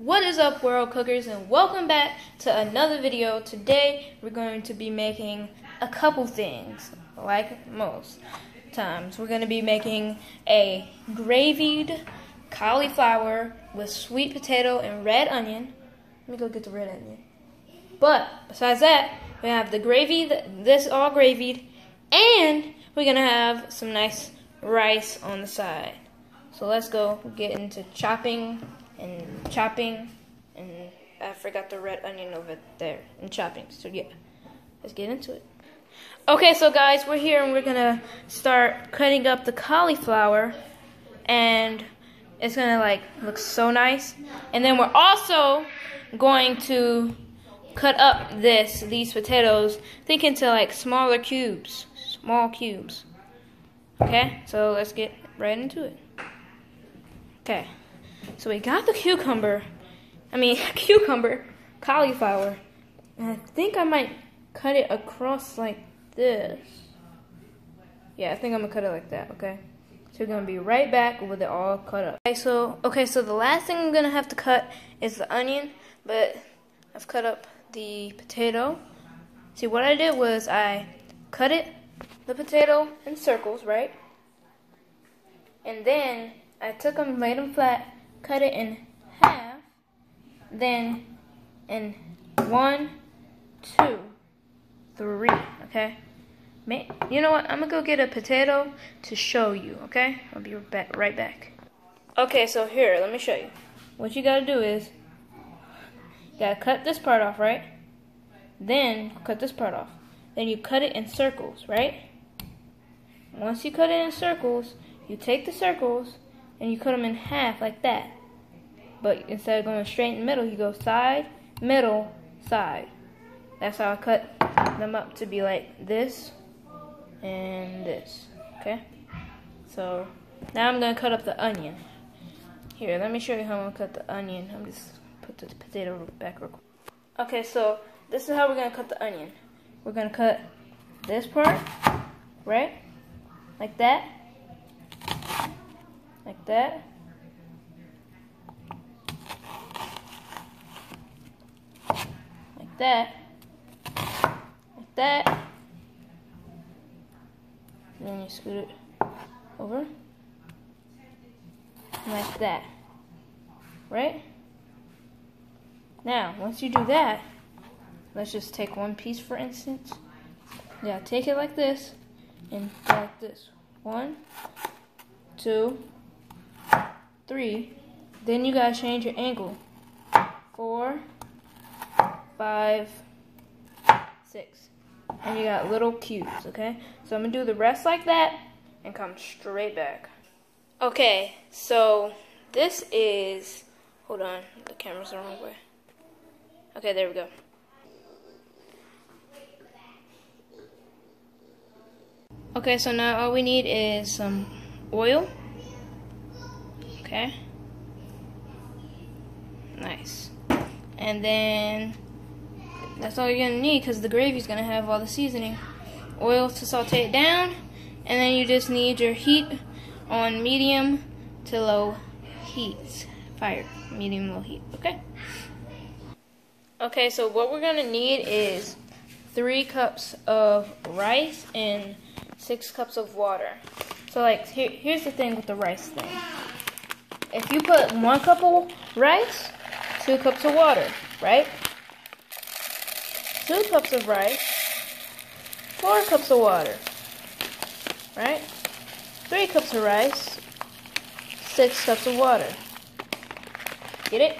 What is up world cookers and welcome back to another video. Today we're going to be making a couple things like most times. We're going to be making a gravied cauliflower with sweet potato and red onion. Let me go get the red onion. But besides that, we have the gravy, this all gravied, and we're going to have some nice rice on the side. So let's go get into chopping and chopping and I forgot the red onion over there and chopping. So yeah, let's get into it. Okay, so guys, we're here and we're gonna start cutting up the cauliflower and it's gonna like look so nice. And then we're also going to cut up this, these potatoes, think into like smaller cubes, small cubes. Okay, so let's get right into it. Okay. So we got the cucumber, I mean cucumber, cauliflower, and I think I might cut it across like this. Yeah, I think I'm gonna cut it like that, okay? So we're gonna be right back with it all cut up. Okay, so okay, so the last thing I'm gonna have to cut is the onion, but I've cut up the potato. See what I did was I cut it, the potato in circles, right? And then I took them, made them flat, cut it in half, then in one, two, three, okay? You know what? I'm gonna go get a potato to show you, okay? I'll be right back. Okay, so here, let me show you. What you gotta do is, you gotta cut this part off, right? Then, cut this part off. Then you cut it in circles, right? Once you cut it in circles, you take the circles, and you cut them in half like that. But instead of going straight in the middle, you go side, middle, side. That's how I cut them up to be like this and this. Okay? So now I'm going to cut up the onion. Here, let me show you how I'm going to cut the onion. I'm just put the potato back real quick. Okay, so this is how we're going to cut the onion. We're going to cut this part, right? Like that like that. Like that. Like that. And then you scoot it over. Like that. Right? Now, once you do that, let's just take one piece for instance. Yeah, take it like this and like this. One, two, three. Then you gotta change your angle. Four, five, six. And you got little cubes, okay? So I'm gonna do the rest like that and come straight back. Okay, so this is, hold on, the camera's the wrong way. Okay, there we go. Okay, so now all we need is some oil. Okay. Nice. And then that's all you're gonna need because the gravy's gonna have all the seasoning. Oil to saute it down, and then you just need your heat on medium to low heat. Fire, medium low heat. Okay. Okay, so what we're gonna need is three cups of rice and six cups of water. So like here, here's the thing with the rice thing if you put one cup of rice, two cups of water, right? Two cups of rice, four cups of water, right? Three cups of rice, six cups of water. Get it?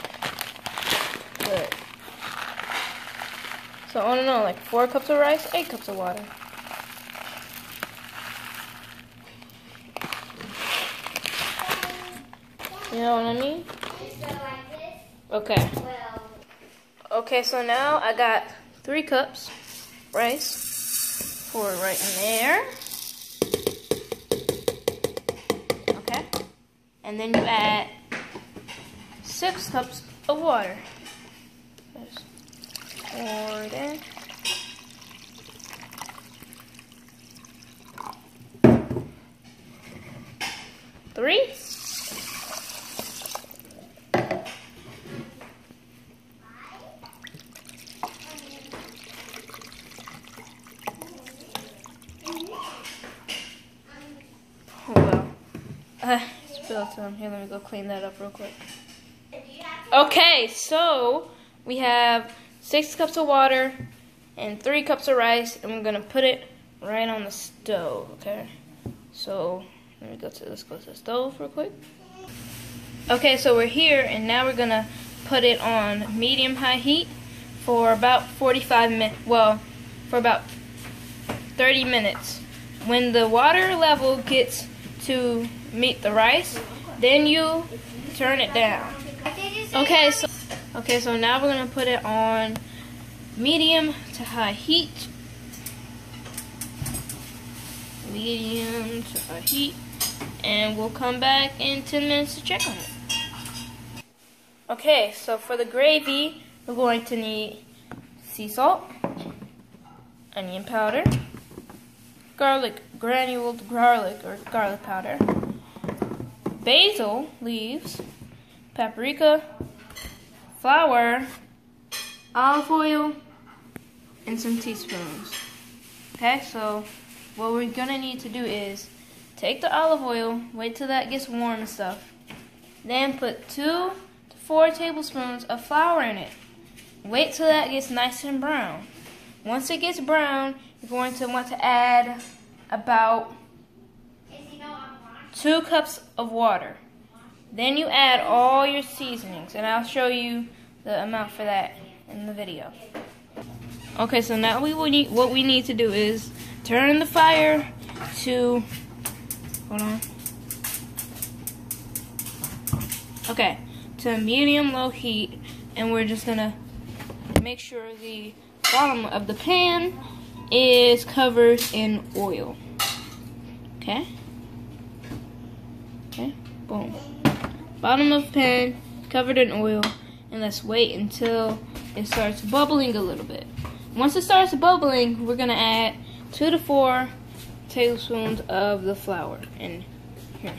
Good. So on and on, like four cups of rice, eight cups of water. You know what I mean? Okay. Okay, so now I got three cups rice. Pour it right in there. Okay. And then you add six cups of water. Just pour it in. Three. Skeleton. Here, let me go clean that up real quick. Okay, so we have six cups of water and three cups of rice, and we're gonna put it right on the stove. Okay, so let me go to let's go to the stove real quick. Okay, so we're here, and now we're gonna put it on medium high heat for about 45 minutes. Well, for about 30 minutes. When the water level gets to meet the rice, then you turn it down. Okay, so okay, so now we're gonna put it on medium to high heat. Medium to high heat, and we'll come back in 10 minutes to check on it. Okay, so for the gravy, we're going to need sea salt, onion powder, garlic, granuled garlic or garlic powder, basil leaves, paprika, flour, olive oil, and some teaspoons. Okay, so what we're gonna need to do is take the olive oil, wait till that gets warm and stuff, then put two to four tablespoons of flour in it. Wait till that gets nice and brown. Once it gets brown, you're going to want to add about two cups of water. Then you add all your seasonings, and I'll show you the amount for that in the video. Okay, so now we will need what we need to do is turn the fire to hold on. Okay, to medium low heat, and we're just gonna make sure the bottom of the pan is covered in oil. Okay? Boom. Bottom of pan covered in oil, and let's wait until it starts bubbling a little bit. Once it starts bubbling, we're gonna add two to four tablespoons of the flour. And here,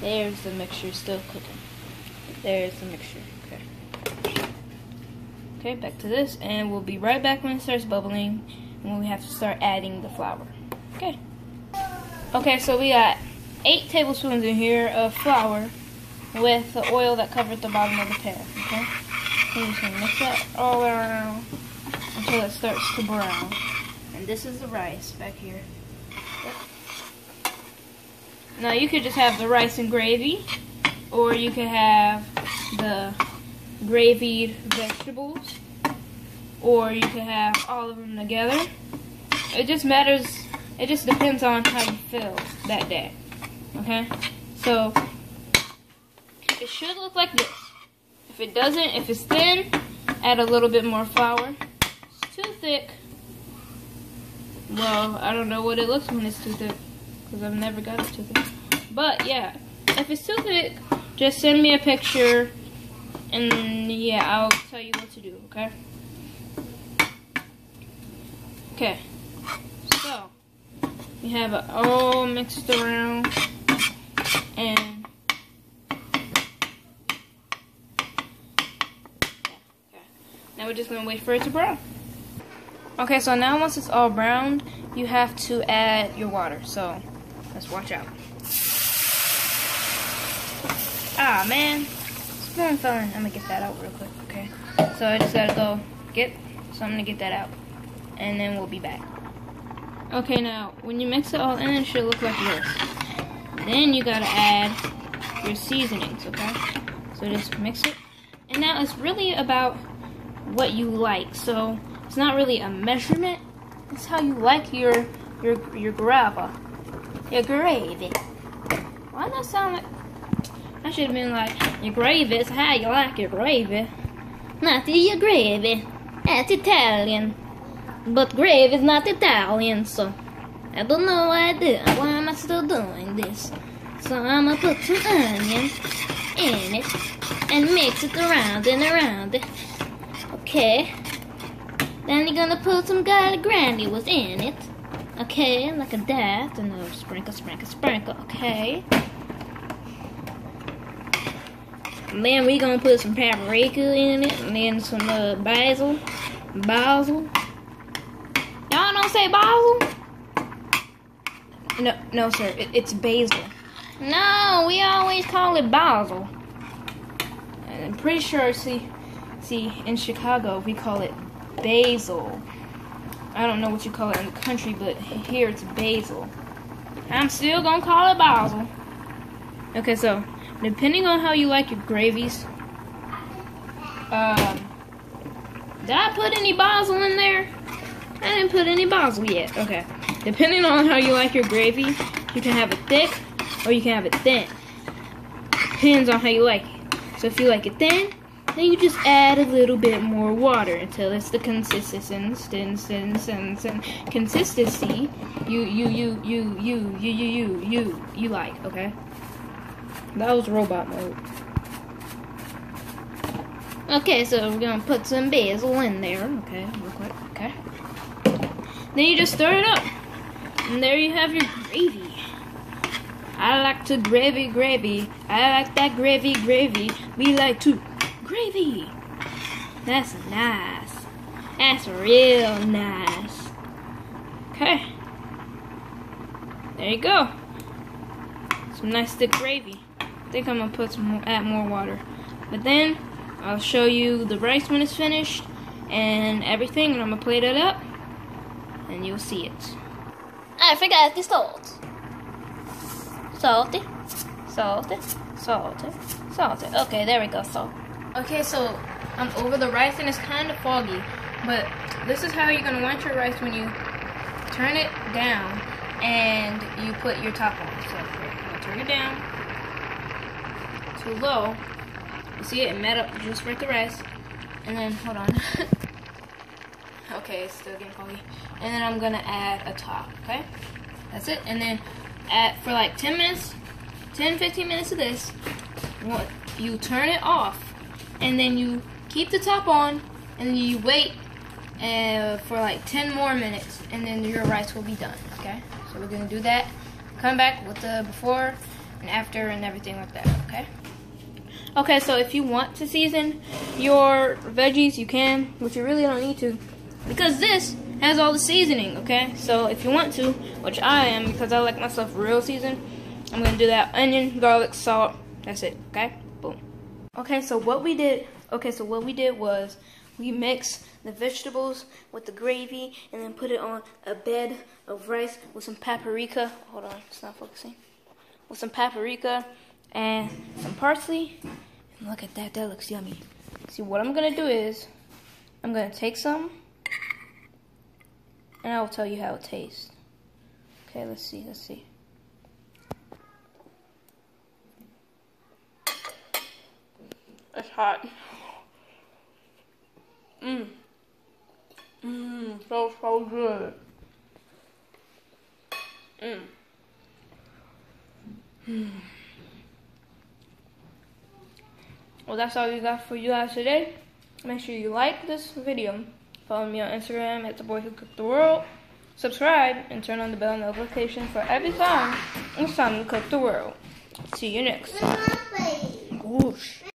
there's the mixture still cooking. There's the mixture. Okay. Okay, back to this, and we'll be right back when it starts bubbling, and when we have to start adding the flour. Okay. Okay, so we got eight tablespoons in here of flour with the oil that covered the bottom of the pan. Okay. Just gonna mix that all around until it starts to brown. And this is the rice back here. Yep. Now you could just have the rice and gravy, or you could have the gravied vegetables, or you could have all of them together. It just matters, it just depends on how you feel that day. Okay? So, it should look like this. If it doesn't, if it's thin, add a little bit more flour. It's too thick, well, I don't know what it looks when it's too thick, because I've never got it too thick. But, yeah, if it's too thick, just send me a picture and yeah, I'll tell you what to do, okay? Okay, so we have it all mixed around and okay. now we're just gonna wait for it to brown. Okay, so now once it's all browned, you have to add your water. So let's watch out. Ah man, spoon fell in. I'm gonna get that out real quick, okay? So I just gotta go get So I'm gonna get that out. And then we'll be back. Okay, now, when you mix it all in, it should look like this. Then you gotta add your seasonings, okay? So just mix it. And now it's really about what you like. So it's not really a measurement. It's how you like your your your grava. Your gravy. Why not sound like I should have been like, your gravy is how you like your gravy. Not your gravy. That's Italian. But gravy is not Italian, so I don't know why I did. Why am still doing this? So I'm gonna put some onion in it and mix it around and around it. Okay. Then you're gonna put some garlic granules in it. Okay, like a that, and a sprinkle, sprinkle, sprinkle. Okay. And then we gonna put some paprika in it, and then some uh, basil, basil. Y'all don't say basil? No, no, sir. It, it's basil. No, we always call it basil. And I'm pretty sure, see, see, in Chicago we call it basil. I don't know what you call it in the country, but here it's basil. I'm still gonna call it basil. Okay, so depending on how you like your gravies, um, did I put any basil in there? I didn't put any basil yet. Okay, depending on how you like your gravy, you can have it thick or you can have it thin. Depends on how you like it. So if you like it thin, then you just add a little bit more water until it's the consistency consistency you you you you you you you you you you like, okay? That was robot mode. Okay, so we're gonna put some basil in there, okay, real quick, okay. Then you just stir it up. And there you have your gravy. I like to gravy gravy. I like that gravy gravy. We like to gravy. That's nice. That's real nice. Okay. There you go. Some nice thick gravy. I think I'm gonna put some more, add more water. But then I'll show you the rice when it's finished and everything, and I'm gonna plate it up, and you'll see it. I forgot the salt. Salty, salty, salty, salty. Okay, there we go. Salt. Okay, so I'm over the rice and it's kind of foggy, but this is how you're gonna want your rice when you turn it down and you put your top on. So turn it down to low. You see it, met up just like the rice. And then hold on. okay, it's still getting foggy. And then I'm gonna add a top, okay? That's it. And then at for like 10 minutes, 10 15 minutes of this, you turn it off and then you keep the top on, and then you wait uh, for like 10 more minutes, and then your rice will be done, okay? So we're gonna do that. Come back with the before and after and everything like that, okay? Okay, so if you want to season your veggies, you can, but you really don't need to, because this has all the seasoning, okay? So if you want to, which I am, because I like myself real seasoned, I'm gonna do that onion, garlic, salt, that's it, okay? Boom. Okay, so what we did, okay, so what we did was we mixed the vegetables with the gravy and then put it on a bed of rice with some paprika. Hold on, it's not focusing. With some paprika and some parsley. And look at that, that looks yummy. See, what I'm gonna do is I'm gonna take some and I will tell you how it tastes. Okay, let's see, let's see. It's hot. Mmm. Mmm, so, so good. Mmm. Mmm. Well, that's all we got for you guys today. Make sure you like this video. Follow me on Instagram at the boy who cooked the world. Subscribe and turn on the bell notification for every time it's time to cook the world. See you next time. Whoosh.